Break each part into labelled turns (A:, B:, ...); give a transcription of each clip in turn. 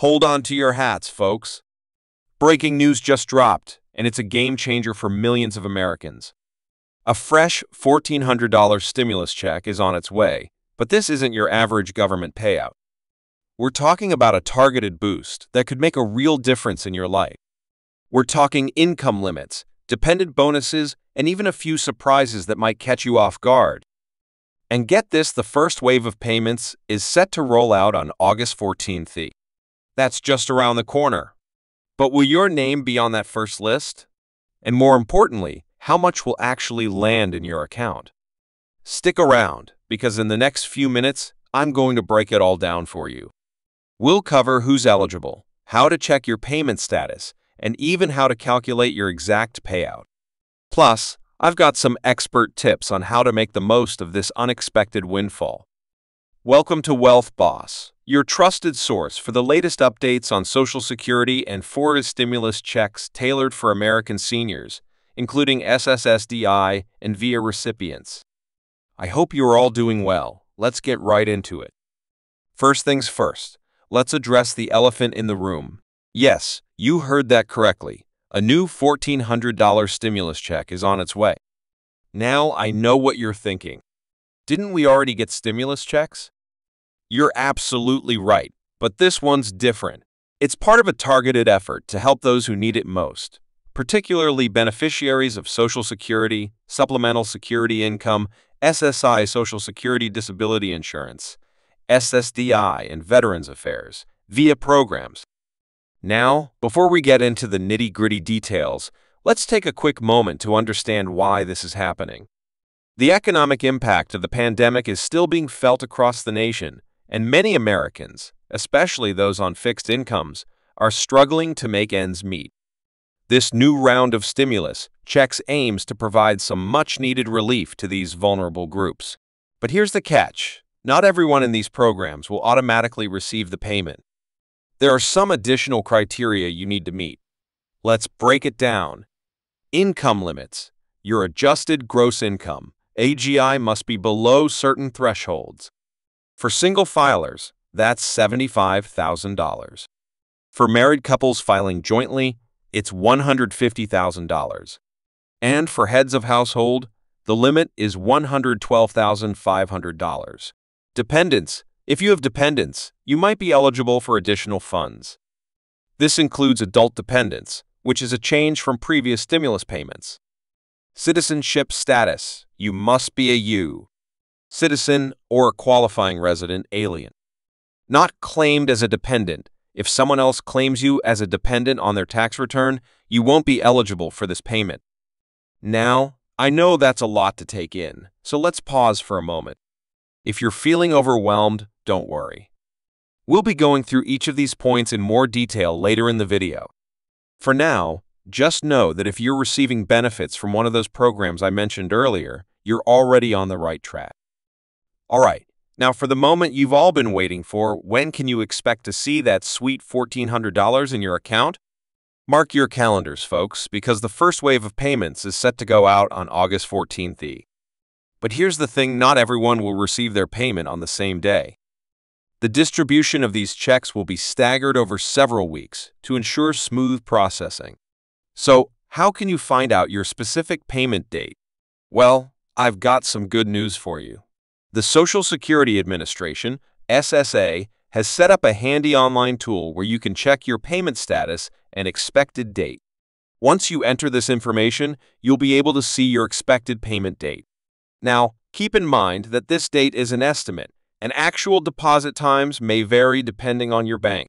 A: Hold on to your hats, folks. Breaking news just dropped, and it's a game changer for millions of Americans. A fresh $1,400 stimulus check is on its way, but this isn't your average government payout. We're talking about a targeted boost that could make a real difference in your life. We're talking income limits, dependent bonuses, and even a few surprises that might catch you off guard. And get this, the first wave of payments is set to roll out on August 14th. That's just around the corner. But will your name be on that first list? And more importantly, how much will actually land in your account? Stick around, because in the next few minutes, I'm going to break it all down for you. We'll cover who's eligible, how to check your payment status, and even how to calculate your exact payout. Plus, I've got some expert tips on how to make the most of this unexpected windfall. Welcome to Wealth Boss, your trusted source for the latest updates on Social Security and FORA stimulus checks tailored for American seniors, including SSSDI and VA recipients. I hope you are all doing well. Let's get right into it. First things first, let's address the elephant in the room. Yes, you heard that correctly. A new $1,400 stimulus check is on its way. Now I know what you're thinking. Didn't we already get stimulus checks? You're absolutely right, but this one's different. It's part of a targeted effort to help those who need it most, particularly beneficiaries of Social Security, Supplemental Security Income, SSI Social Security Disability Insurance, SSDI, and Veterans Affairs VA programs. Now, before we get into the nitty-gritty details, let's take a quick moment to understand why this is happening. The economic impact of the pandemic is still being felt across the nation, and many Americans, especially those on fixed incomes, are struggling to make ends meet. This new round of stimulus checks aims to provide some much-needed relief to these vulnerable groups. But here's the catch. Not everyone in these programs will automatically receive the payment. There are some additional criteria you need to meet. Let's break it down. Income limits. Your adjusted gross income, AGI, must be below certain thresholds. For single filers, that's $75,000. For married couples filing jointly, it's $150,000. And for heads of household, the limit is $112,500. Dependents. If you have dependents, you might be eligible for additional funds. This includes adult dependents, which is a change from previous stimulus payments. Citizenship status. You must be a U. Citizen or a qualifying resident alien. Not claimed as a dependent. If someone else claims you as a dependent on their tax return, you won't be eligible for this payment. Now, I know that's a lot to take in, so let's pause for a moment. If you're feeling overwhelmed, don't worry. We'll be going through each of these points in more detail later in the video. For now, just know that if you're receiving benefits from one of those programs I mentioned earlier, you're already on the right track. All right, now for the moment you've all been waiting for, when can you expect to see that sweet $1,400 in your account? Mark your calendars, folks, because the first wave of payments is set to go out on August 14th. But here's the thing, not everyone will receive their payment on the same day. The distribution of these checks will be staggered over several weeks to ensure smooth processing. So, how can you find out your specific payment date? Well, I've got some good news for you. The Social Security Administration, SSA, has set up a handy online tool where you can check your payment status and expected date. Once you enter this information, you'll be able to see your expected payment date. Now, keep in mind that this date is an estimate, and actual deposit times may vary depending on your bank.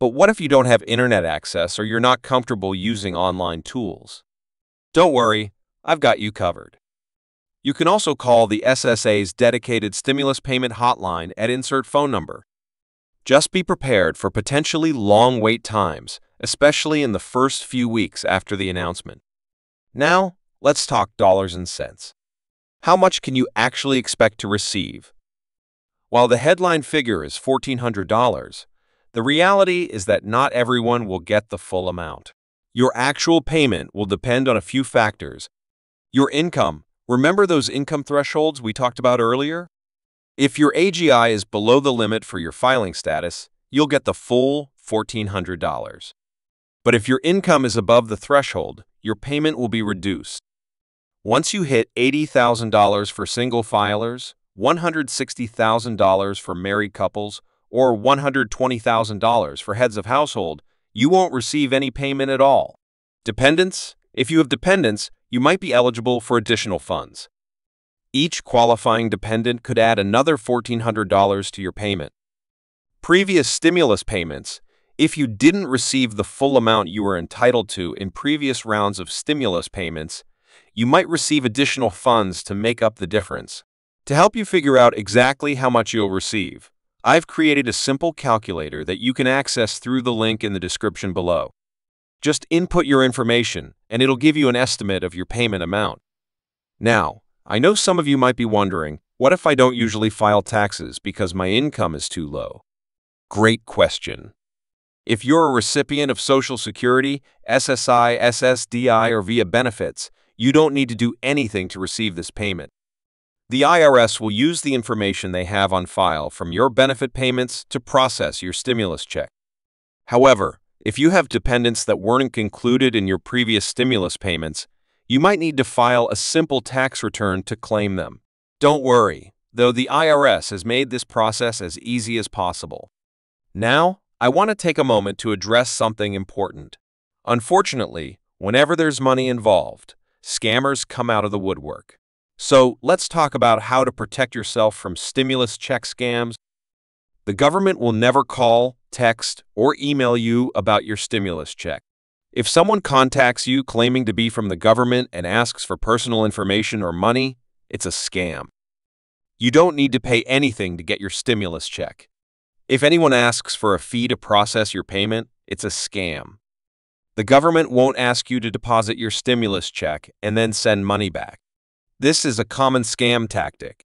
A: But what if you don't have internet access or you're not comfortable using online tools? Don't worry, I've got you covered. You can also call the SSA's dedicated stimulus payment hotline at insert phone number. Just be prepared for potentially long wait times, especially in the first few weeks after the announcement. Now, let's talk dollars and cents. How much can you actually expect to receive? While the headline figure is $1,400, the reality is that not everyone will get the full amount. Your actual payment will depend on a few factors. Your income. Remember those income thresholds we talked about earlier? If your AGI is below the limit for your filing status, you'll get the full $1,400. But if your income is above the threshold, your payment will be reduced. Once you hit $80,000 for single filers, $160,000 for married couples, or $120,000 for heads of household, you won't receive any payment at all. Dependents? If you have dependents, you might be eligible for additional funds. Each qualifying dependent could add another $1,400 to your payment. Previous stimulus payments, if you didn't receive the full amount you were entitled to in previous rounds of stimulus payments, you might receive additional funds to make up the difference. To help you figure out exactly how much you'll receive, I've created a simple calculator that you can access through the link in the description below. Just input your information, and it'll give you an estimate of your payment amount. Now, I know some of you might be wondering, what if I don't usually file taxes because my income is too low? Great question. If you're a recipient of Social Security, SSI, SSDI, or VA benefits, you don't need to do anything to receive this payment. The IRS will use the information they have on file from your benefit payments to process your stimulus check. However, if you have dependents that weren't included in your previous stimulus payments, you might need to file a simple tax return to claim them. Don't worry, though the IRS has made this process as easy as possible. Now, I want to take a moment to address something important. Unfortunately, whenever there's money involved, scammers come out of the woodwork. So let's talk about how to protect yourself from stimulus check scams. The government will never call, text, or email you about your stimulus check. If someone contacts you claiming to be from the government and asks for personal information or money, it's a scam. You don't need to pay anything to get your stimulus check. If anyone asks for a fee to process your payment, it's a scam. The government won't ask you to deposit your stimulus check and then send money back. This is a common scam tactic.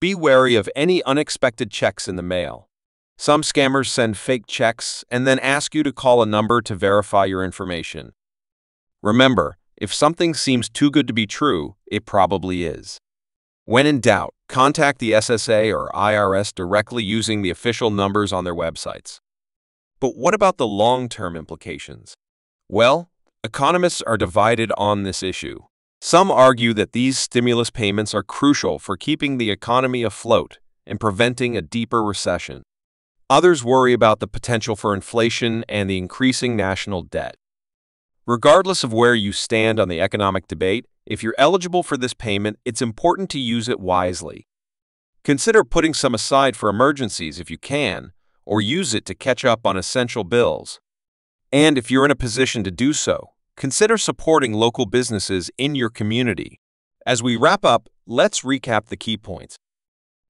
A: Be wary of any unexpected checks in the mail. Some scammers send fake checks and then ask you to call a number to verify your information. Remember, if something seems too good to be true, it probably is. When in doubt, contact the SSA or IRS directly using the official numbers on their websites. But what about the long-term implications? Well, economists are divided on this issue. Some argue that these stimulus payments are crucial for keeping the economy afloat and preventing a deeper recession. Others worry about the potential for inflation and the increasing national debt. Regardless of where you stand on the economic debate, if you're eligible for this payment, it's important to use it wisely. Consider putting some aside for emergencies if you can, or use it to catch up on essential bills. And if you're in a position to do so, consider supporting local businesses in your community. As we wrap up, let's recap the key points.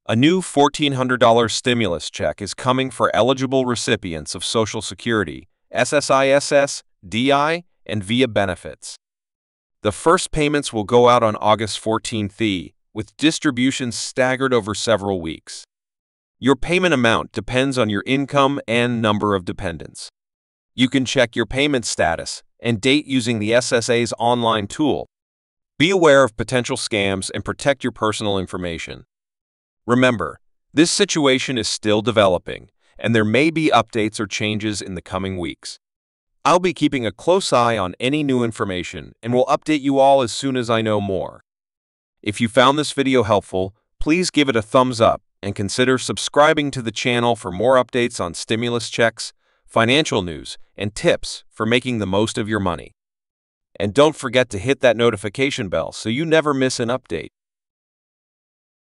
A: A new $1,400 stimulus check is coming for eligible recipients of Social Security, SSI, SSDI, and VA benefits. The first payments will go out on August 14th, with distributions staggered over several weeks. Your payment amount depends on your income and number of dependents. You can check your payment status and date using the SSA's online tool. Be aware of potential scams and protect your personal information. Remember, this situation is still developing, and there may be updates or changes in the coming weeks. I'll be keeping a close eye on any new information and will update you all as soon as I know more. If you found this video helpful, please give it a thumbs up and consider subscribing to the channel for more updates on stimulus checks, financial news, and tips for making the most of your money. And don't forget to hit that notification bell so you never miss an update.